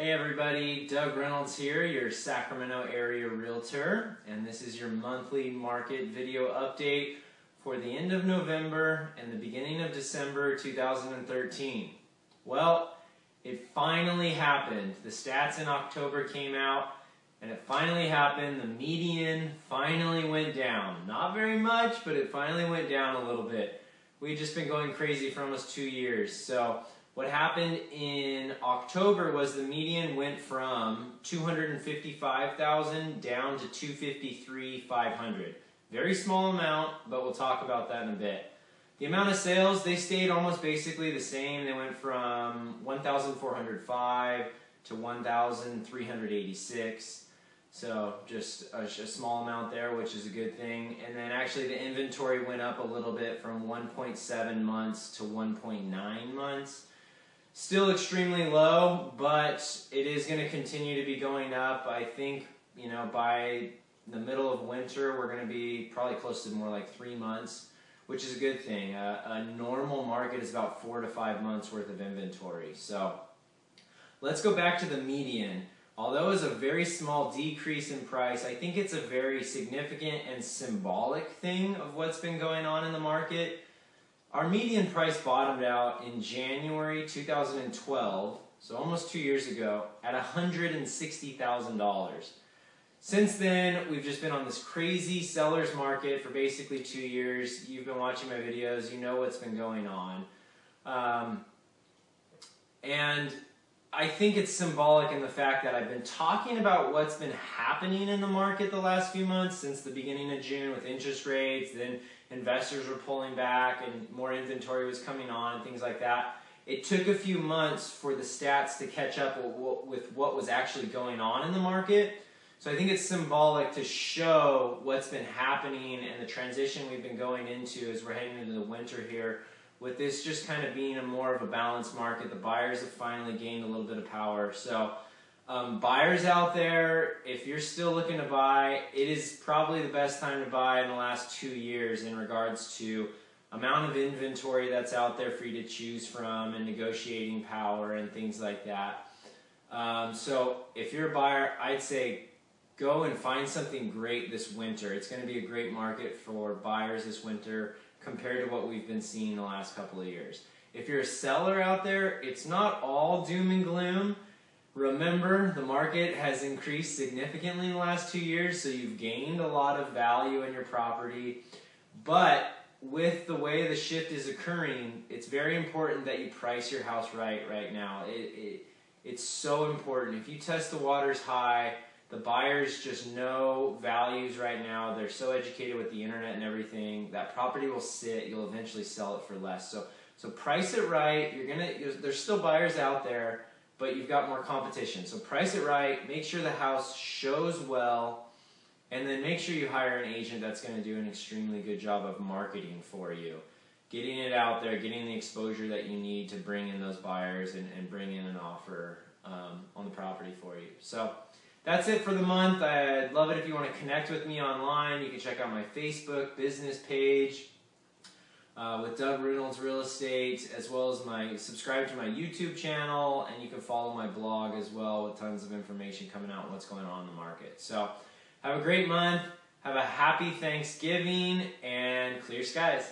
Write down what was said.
Hey everybody, Doug Reynolds here, your Sacramento area realtor, and this is your monthly market video update for the end of November and the beginning of December 2013. Well, it finally happened. The stats in October came out and it finally happened. The median finally went down. Not very much, but it finally went down a little bit. We've just been going crazy for almost two years. So what happened in October was the median went from 255,000 down to 253,500. Very small amount, but we'll talk about that in a bit. The amount of sales, they stayed almost basically the same. They went from 1,405 to 1,386. So just a, a, small amount there, which is a good thing. And then actually the inventory went up a little bit from 1.7 months to 1.9 months. Still extremely low, but it is going to continue to be going up. I think, you know, by the middle of winter, we're going to be probably close to more like three months, which is a good thing. Uh, a normal market is about four to five months worth of inventory. So let's go back to the median. Although it's a very small decrease in price, I think it's a very significant and symbolic thing of what's been going on in the market. Our median price bottomed out in January 2012, so almost two years ago, at $160,000. Since then, we've just been on this crazy seller's market for basically two years. You've been watching my videos, you know what's been going on. Um, and I think it's symbolic in the fact that I've been talking about what's been happening in the market the last few months since the beginning of June with interest rates, then investors were pulling back and more inventory was coming on and things like that. It took a few months for the stats to catch up with what was actually going on in the market. So I think it's symbolic to show what's been happening and the transition we've been going into as we're heading into the winter here with this just kind of being a more of a balanced market, the buyers have finally gained a little bit of power. So um, buyers out there, if you're still looking to buy, it is probably the best time to buy in the last two years in regards to amount of inventory that's out there for you to choose from and negotiating power and things like that. Um, so if you're a buyer, I'd say go and find something great this winter. It's going to be a great market for buyers this winter compared to what we've been seeing the last couple of years. If you're a seller out there, it's not all doom and gloom. Remember, the market has increased significantly in the last two years, so you've gained a lot of value in your property. But with the way the shift is occurring, it's very important that you price your house right right now. It, it, it's so important. If you test the waters high, the buyers just know values right now. They're so educated with the internet and everything. That property will sit. You'll eventually sell it for less. So, so price it right. You're gonna. You're, there's still buyers out there, but you've got more competition. So price it right. Make sure the house shows well, and then make sure you hire an agent that's going to do an extremely good job of marketing for you, getting it out there, getting the exposure that you need to bring in those buyers and, and bring in an offer um, on the property for you. So that's it for the month. I'd love it if you want to connect with me online. You can check out my Facebook business page uh, with Doug Reynolds Real Estate, as well as my subscribe to my YouTube channel, and you can follow my blog as well with tons of information coming out what's going on in the market. So have a great month. Have a happy Thanksgiving and clear skies.